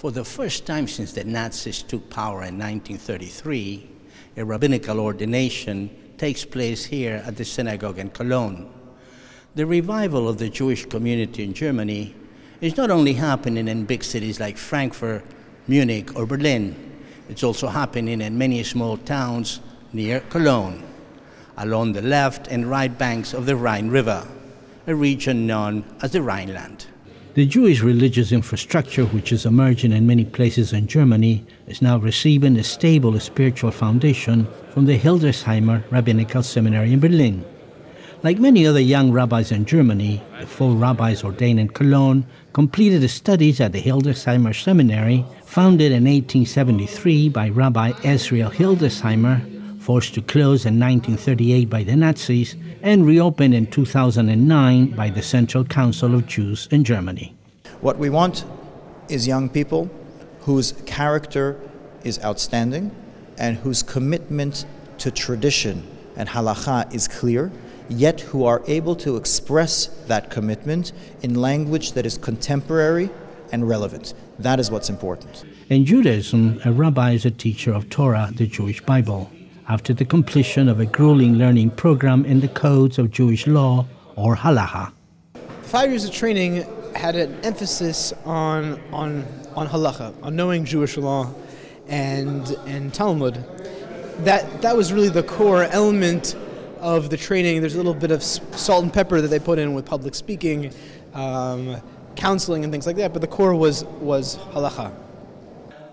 For the first time since the Nazis took power in 1933, a rabbinical ordination takes place here at the synagogue in Cologne. The revival of the Jewish community in Germany is not only happening in big cities like Frankfurt, Munich, or Berlin, it's also happening in many small towns near Cologne, along the left and right banks of the Rhine River, a region known as the Rhineland. The Jewish religious infrastructure, which is emerging in many places in Germany, is now receiving a stable spiritual foundation from the Hildesheimer Rabbinical Seminary in Berlin. Like many other young rabbis in Germany, the four rabbis ordained in Cologne completed studies at the Hildesheimer Seminary, founded in 1873 by Rabbi Ezriel Hildesheimer, forced to close in 1938 by the Nazis and reopened in 2009 by the Central Council of Jews in Germany. What we want is young people whose character is outstanding and whose commitment to tradition and halacha is clear, yet who are able to express that commitment in language that is contemporary and relevant. That is what's important. In Judaism, a rabbi is a teacher of Torah, the Jewish Bible after the completion of a grueling learning program in the codes of Jewish law or halacha. Five years of training had an emphasis on, on, on halacha, on knowing Jewish law and, and Talmud. That, that was really the core element of the training. There's a little bit of salt and pepper that they put in with public speaking, um, counseling, and things like that, but the core was, was halacha.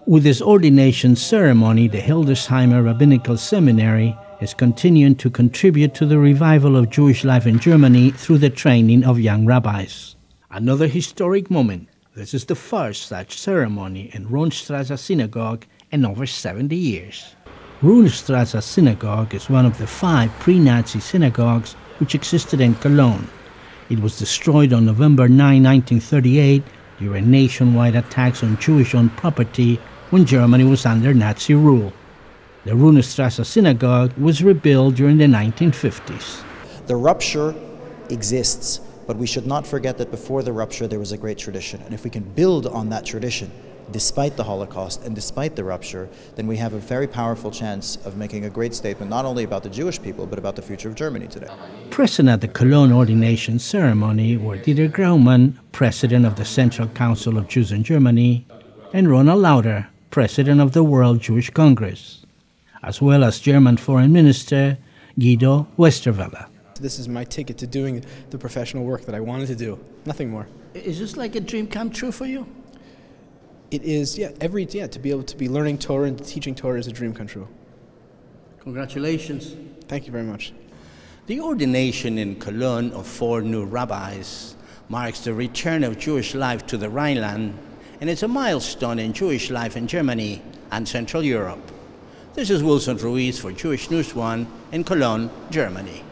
With this ordination ceremony, the Hildesheimer Rabbinical Seminary is continuing to contribute to the revival of Jewish life in Germany through the training of young rabbis. Another historic moment. This is the first such ceremony in Roonstrasse Synagogue in over 70 years. Roonstrasse Synagogue is one of the five pre-Nazi synagogues which existed in Cologne. It was destroyed on November 9, 1938 during nationwide attacks on Jewish-owned property when Germany was under Nazi rule. The Roonstrasse synagogue was rebuilt during the 1950s. The rupture exists, but we should not forget that before the rupture there was a great tradition. And if we can build on that tradition, despite the Holocaust and despite the rupture, then we have a very powerful chance of making a great statement not only about the Jewish people, but about the future of Germany today. Present at the Cologne ordination ceremony were Dieter Graumann, president of the Central Council of Jews in Germany, and Ronald Lauder, president of the World Jewish Congress, as well as German Foreign Minister Guido Westerwelle. This is my ticket to doing the professional work that I wanted to do, nothing more. Is this like a dream come true for you? It is, yeah, every, yeah, to be able to be learning Torah and teaching Torah is a dream come true. Congratulations. Thank you very much. The ordination in Cologne of four new rabbis marks the return of Jewish life to the Rhineland and it's a milestone in Jewish life in Germany and Central Europe. This is Wilson Ruiz for Jewish News One in Cologne, Germany.